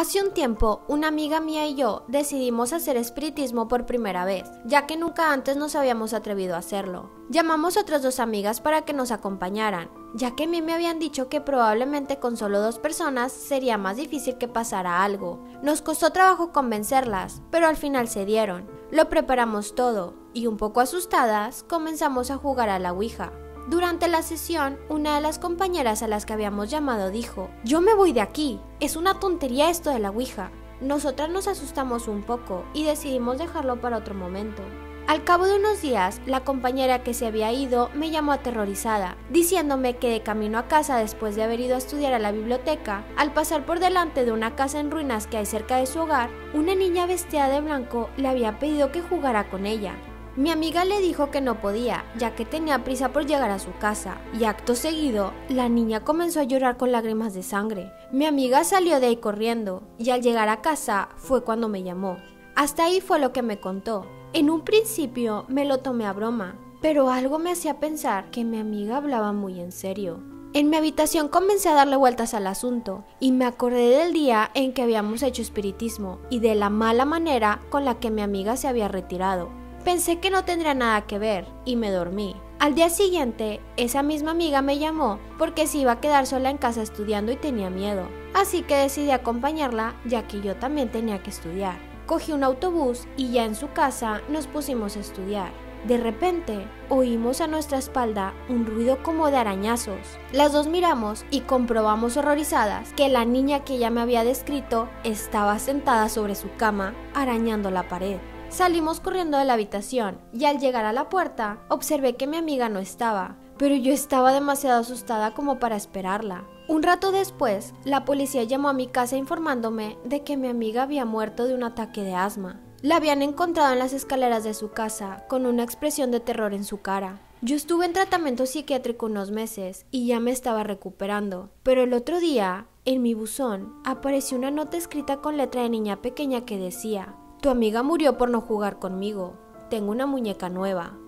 Hace un tiempo, una amiga mía y yo decidimos hacer espiritismo por primera vez, ya que nunca antes nos habíamos atrevido a hacerlo. Llamamos a otras dos amigas para que nos acompañaran, ya que a mí me habían dicho que probablemente con solo dos personas sería más difícil que pasara algo. Nos costó trabajo convencerlas, pero al final se dieron. Lo preparamos todo, y un poco asustadas comenzamos a jugar a la Ouija. Durante la sesión, una de las compañeras a las que habíamos llamado dijo, yo me voy de aquí, es una tontería esto de la Ouija. Nosotras nos asustamos un poco y decidimos dejarlo para otro momento. Al cabo de unos días, la compañera que se había ido me llamó aterrorizada, diciéndome que de camino a casa después de haber ido a estudiar a la biblioteca, al pasar por delante de una casa en ruinas que hay cerca de su hogar, una niña vestida de blanco le había pedido que jugara con ella. Mi amiga le dijo que no podía, ya que tenía prisa por llegar a su casa, y acto seguido, la niña comenzó a llorar con lágrimas de sangre. Mi amiga salió de ahí corriendo, y al llegar a casa fue cuando me llamó. Hasta ahí fue lo que me contó. En un principio me lo tomé a broma, pero algo me hacía pensar que mi amiga hablaba muy en serio. En mi habitación comencé a darle vueltas al asunto y me acordé del día en que habíamos hecho espiritismo y de la mala manera con la que mi amiga se había retirado. Pensé que no tendría nada que ver y me dormí. Al día siguiente, esa misma amiga me llamó porque se iba a quedar sola en casa estudiando y tenía miedo. Así que decidí acompañarla ya que yo también tenía que estudiar. Cogí un autobús y ya en su casa nos pusimos a estudiar. De repente, oímos a nuestra espalda un ruido como de arañazos. Las dos miramos y comprobamos horrorizadas que la niña que ella me había descrito estaba sentada sobre su cama, arañando la pared. Salimos corriendo de la habitación y al llegar a la puerta observé que mi amiga no estaba, pero yo estaba demasiado asustada como para esperarla. Un rato después, la policía llamó a mi casa informándome de que mi amiga había muerto de un ataque de asma. La habían encontrado en las escaleras de su casa, con una expresión de terror en su cara. Yo estuve en tratamiento psiquiátrico unos meses y ya me estaba recuperando, pero el otro día, en mi buzón, apareció una nota escrita con letra de niña pequeña que decía, tu amiga murió por no jugar conmigo. Tengo una muñeca nueva.